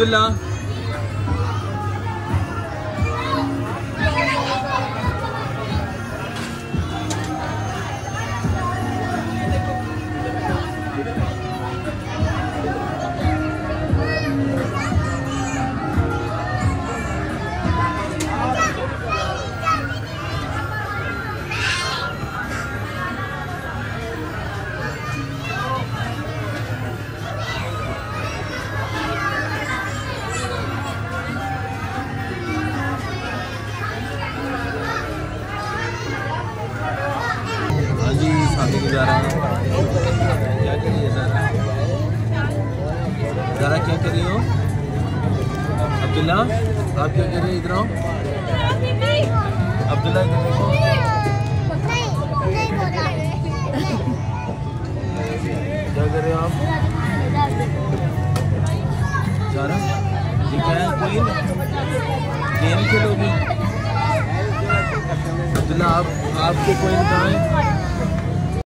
अब्दुल्ला गुजारा क्या करिए ज़रा ज़रा क्या कर रही हो? अब्दुल्ला, आप क्या कर रहे हो इधर आओ। अब्दुल्ला इधर देखो। क्या कर रहे हो आप? ज़रा, ये क्या है? कोई गेम खेलोगे। अब्दुल्ला, आप, आपको कोई कहाँ है?